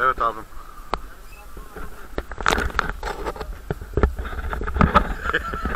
Evet abim.